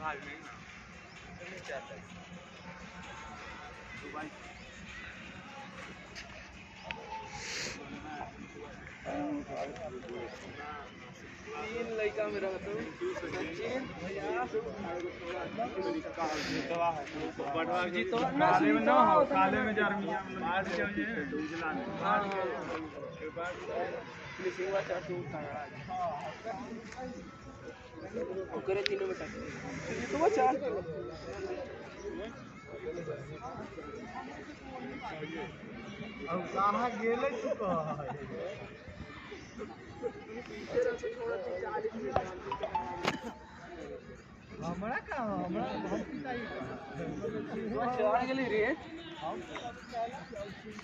भाई में। तीन लड़का में रहता हूँ सचिन जीतवा ना काले में ना हो काले में जर्मिया मार चाहिए उजला में हाँ। हाँ हाँ फिनिशिंग वाला चाटू तगड़ा ओकरे तीनों में टाक जीतवा चार अब कहाँ गेले तू हमरा का हमरा रे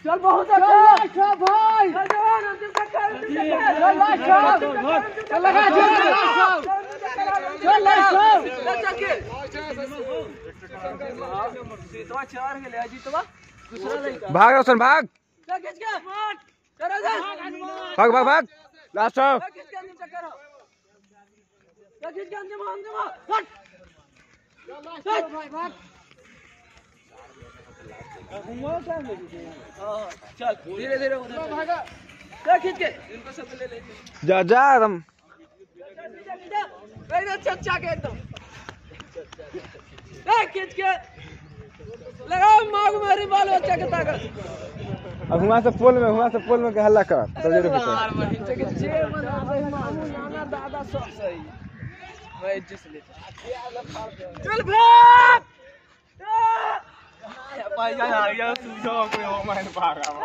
चल बहुत अच्छा। भाई चल जवान अंतिम तक चल चल लगा चल सीतवा दूसरा लड़का भाग रोशन भाग। चल खींच के। चल चल भाग भाग भाग। लास्ट आओ चल धीरे धीरे उधर खींच के। इनको सब ले ले जा जा तुम एकदम। खींच के। अब हुआ से पोल में हुआ से पोल में हल्ला कर। तो ज़रूर पीछे यार वही के जे मना भाई मामू नाना दादा सब सही भाई जिस ले। चल भाग! भाई यार यार तू जो कोई हो मैं भागा कर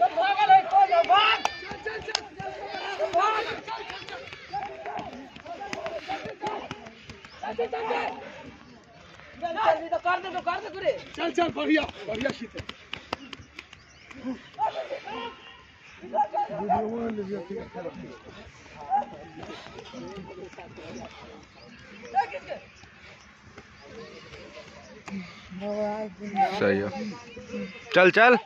दे तो कर दे करे चल चल बढ़िया बढ़िया शीत सही है। चल चल।